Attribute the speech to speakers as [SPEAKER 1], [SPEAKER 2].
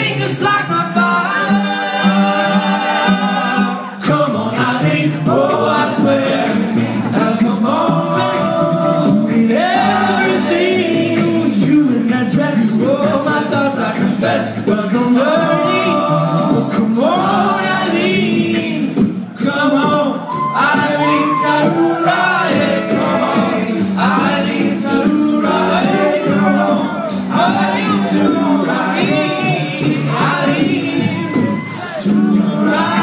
[SPEAKER 1] fingers like my father. Hallelujah to the right.